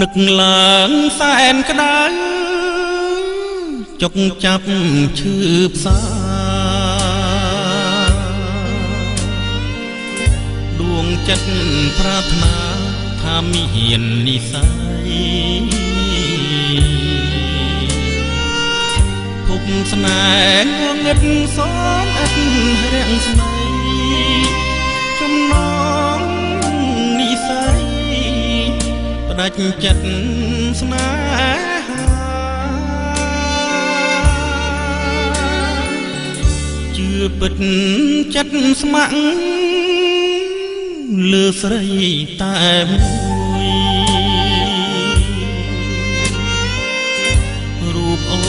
នឹកឡើងសែនក្តៅចុកចាប់ឈឺផ្សាដួងចិត្តប្រាថ្នាថាមាននិស័យភពស្នេហ៍ងងឹតសនអត់រាំងស្នៃចំណ ផ្ដាច់ចិត្តស្នេហាជឿពិតចិត្តស្ម័គ្រលើស្រីតែមួយរូបអូ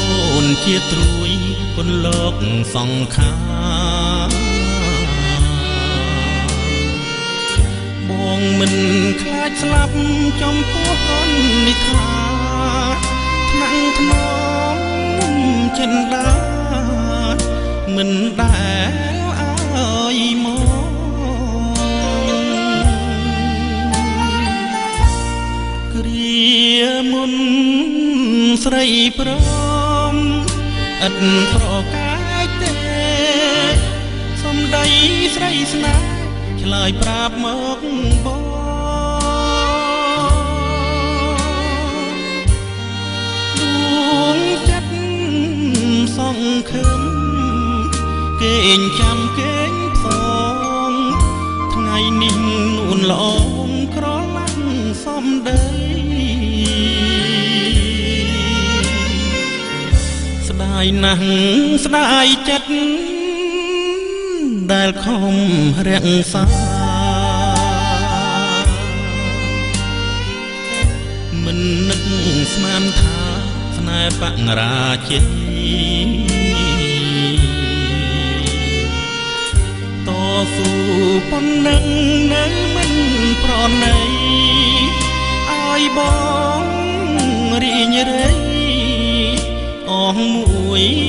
នជាត្រួយពន្លកសង្ខារ បងមិនខ្លាចស្លាប់ចំពោះកននិថាថ្នាក់ថ្នមចិនដាមិនដែលអើយមកគ្រាមុនស្រីព្រមឥតប្រកាយទេសំដីស្រីស្នេហ៍ ឆ្លើយប្រាប់មកបងដួងចិត្តសង្ឃឹមគេងចាំគេងផងថ្ងៃនេះនួនល្អងក្រឡាំងសំដីស្ដាយណាស់ស្ដាយចិត្ត ដែលខំរក្សាមិននឹកស្មានថាស្នេហ៍បង្រាជ័យតស៊ូប៉ុណ្ណឹងនៅមិនប្រណីឲ្យបងរីងរៃអស់មួយ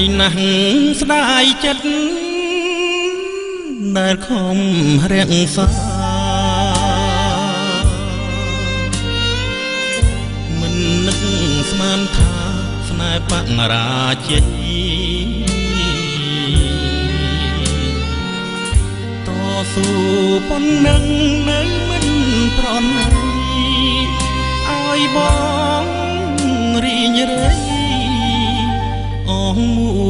យណាស់ស្ដាយចិត្តដែលខំរក្សាមិននឹកស្មានថាស្នេហ៍បង្រាជ័យតស៊ូប៉ុណ្ណឹងនៅមិនប្រណី mụ